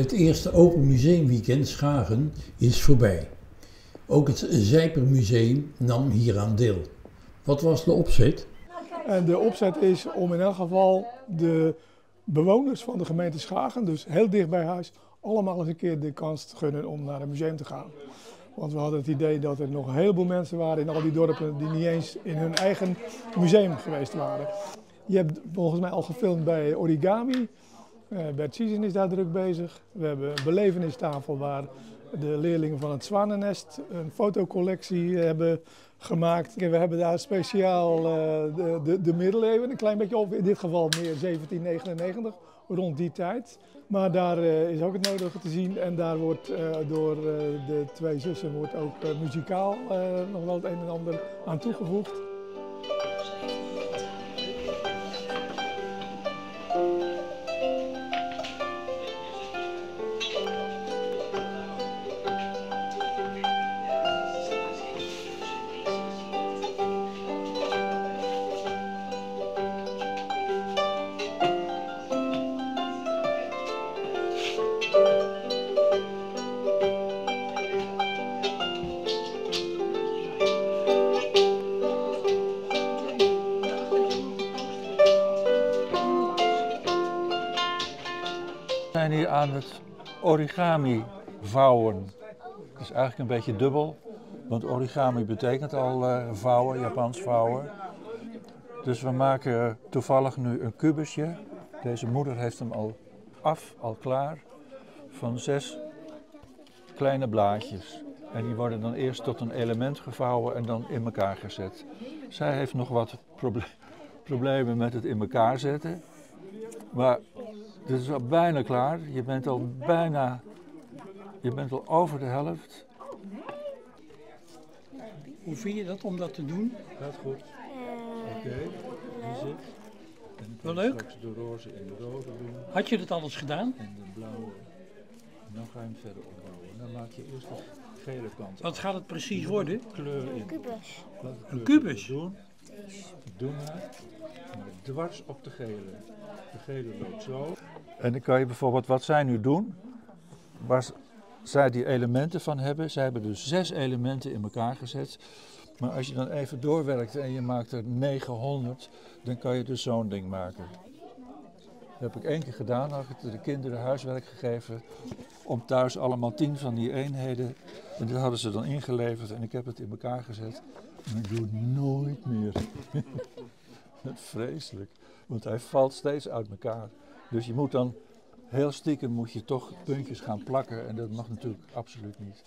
Het eerste Open Museumweekend Schagen is voorbij. Ook het Zijpermuseum nam hieraan deel. Wat was de opzet? En de opzet is om in elk geval de bewoners van de gemeente Schagen, dus heel dicht bij huis, allemaal eens een keer de kans te gunnen om naar een museum te gaan. Want we hadden het idee dat er nog een heleboel mensen waren in al die dorpen die niet eens in hun eigen museum geweest waren. Je hebt volgens mij al gefilmd bij Origami. Uh, Bert Siesen is daar druk bezig. We hebben een belevenistafel waar de leerlingen van het Zwanennest een fotocollectie hebben gemaakt. We hebben daar speciaal uh, de, de, de, middeleeuwen, een klein beetje op, in dit geval meer 1799, rond die tijd. Maar daar is ook het nodige te zien en daar wordt door de twee zussen wordt ook muzikaal nog wel het een en ander aan toegevoegd. We zijn hier aan het origami vouwen. Het is eigenlijk een beetje dubbel, want origami betekent al uh, vouwen, Japans vouwen. Dus we maken toevallig nu een kubusje. Deze moeder heeft hem al af, al klaar, van zes kleine blaadjes. En die worden dan eerst tot een element gevouwen en dan in elkaar gezet. Zij heeft nog wat proble problemen met het in elkaar zetten. Maar het is al bijna klaar. Je bent al bijna, je bent al over de helft. Hoe vind je dat om dat te doen? Gaat goed. Oké, okay. die zit. En Wel leuk. straks de roze en de rode doen. Had je dat alles gedaan? En de blauwe. En dan ga je hem verder opbouwen. Dan maak je eerst de gele kant. Wat gaat het precies worden? Kleur in. Kubus. Een kubus? Doen. Doe maar. Dwars op de gele. De gele loopt zo. En dan kan je bijvoorbeeld, wat zij nu doen, waar zij die elementen van hebben. Zij hebben dus zes elementen in elkaar gezet. Maar als je dan even doorwerkt en je maakt er 900, dan kan je dus zo'n ding maken. Dat heb ik één keer gedaan, heb ik de kinderen huiswerk gegeven om thuis allemaal tien van die eenheden. En dat hadden ze dan ingeleverd en ik heb het in elkaar gezet. En ik doe het nooit meer. Vreselijk, want hij valt steeds uit elkaar. Dus je moet dan heel stiekem moet je toch puntjes gaan plakken en dat mag natuurlijk absoluut niet.